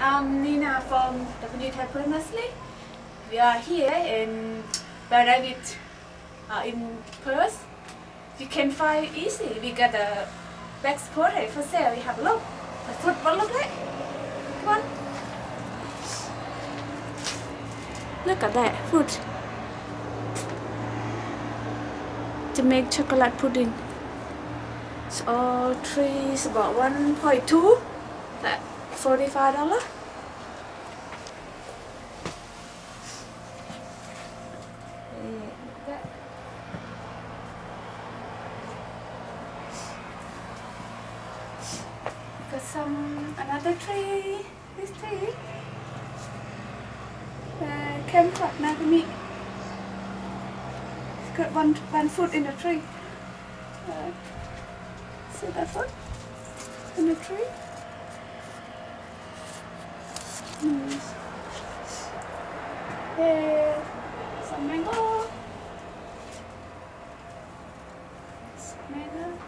I'm Nina from W Thai Nestle. We are here in David uh, in Perth. You can find easy. We got a black sapote for sale. We have a look. The food what look like? Come on. Look at that food. To make chocolate pudding. It's all three is about 1.2. That forty-five dollar. Got some another tree. This tree. Uh, came from Nagami. It's got one one foot in the tree. Uh, see that foot in the tree? Mm. Here, some mango. Some mango.